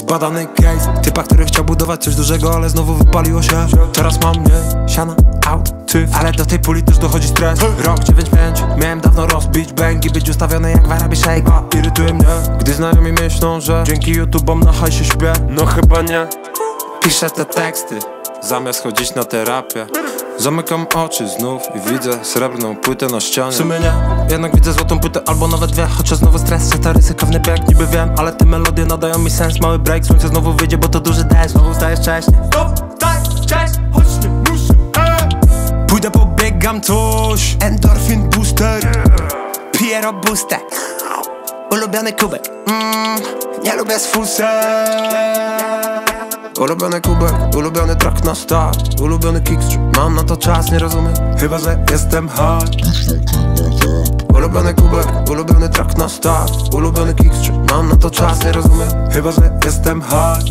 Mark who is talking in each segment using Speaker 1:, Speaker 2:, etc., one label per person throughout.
Speaker 1: Zbadany case Typa, który chciał budować coś dużego, ale znowu wypaliło się. Teraz mam mniej siana, aut, cyf Ale do tej puli też dochodzi stres. Rok 9-5 Miałem dawno rozbić bęgi Być ustawiony jak w Arabii Shake irytuje mnie Gdy znajomi myślą, że dzięki YouTube'om na hajsie śpię. No chyba nie. Piszę te teksty Zamiast chodzić na terapię Zamykam oczy znów i widzę srebrną płytę na ścianie. W sumie nie, jednak widzę złotą płytę albo nawet dwie Chociaż znowu stres, że to ryzykowny bieg. Niby wiem, ale te melodie nadają mi sens. Mały break, słońce znowu wyjdzie, bo to duży deszcz. Znowu stajesz wcześnie Stop, tak, cześć, choć nie muszę e. Pójdę pobiegam coś. Endorfin booster. Piję robustę Ulubiony kubek. Mm, Nie lubię swusek Ulubiony kubek, ulubiony track na start. Ulubiony kickstream, mam na to czas, nie rozumiem? Chyba, że jestem hard. Ulubiony kubek, ulubiony track na start. Ulubiony kickstream, mam na to czas, nie rozumiem? Chyba, że jestem hard.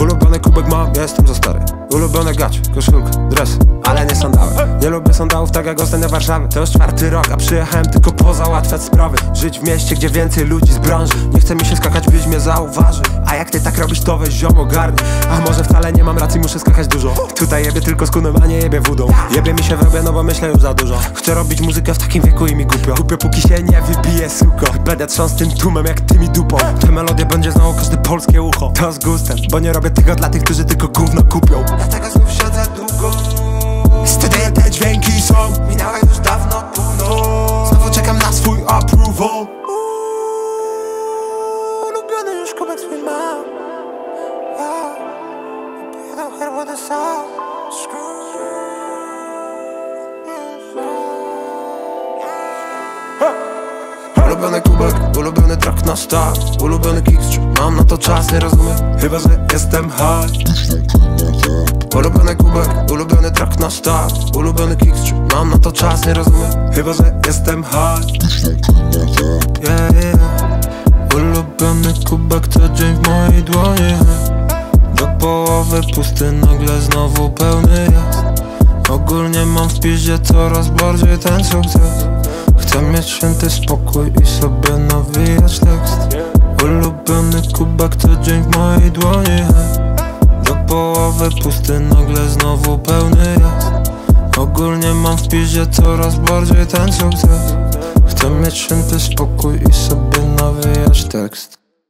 Speaker 1: Ulubiony kubek mam, ja jestem za stary. Ulubione gać, koszulka, dres, ale nie sandały. Nie lubię sandałów tak jak ostatnio Warszawy To już czwarty rok, a przyjechałem tylko pozałatwiać sprawy. Żyć w mieście, gdzie więcej ludzi z branży. Nie chce mi się skakać, byś mnie zauważy Jak ty tak robisz, to weź ziom ogarnij A może wcale nie mam racji, muszę skakać dużo. Tutaj jebie tylko z kunem, a nie jebie wódą Jebie mi się we no bo myślę już za dużo. Chcę robić muzykę w takim wieku i mi głupio. Głupio póki się nie wybije, suko. Będę trząsł tym tłumem jak ty mi dupą Tę melodię będzie znało każde polskie ucho. To z gustem, bo nie robię tego dla tych, którzy tylko gówno kupią.
Speaker 2: Dlatego Sam
Speaker 1: Ulubiony kubek, ulubiony track na start. Ulubiony kickstream, mam na to czas, nie rozumiem Chyba, że jestem hard. Ulubiony kubek, ulubiony track na start. Ulubiony kickstream, mam na to czas, nie rozumiem Chyba, że jestem hard. Yeah, yeah. Ulubiony kubek co dzień w mojej dłoni połowy pusty, nagle znowu pełny jest. Ogólnie mam w piździe coraz bardziej ten sukces. Chcę mieć święty spokój i sobie nawijać tekst. Ulubiony kubek co dzień w mojej dłoni. Do połowy pusty, nagle znowu pełny jest. Ogólnie mam w piździe coraz bardziej ten sukces. Chcę mieć święty spokój i sobie nawijać tekst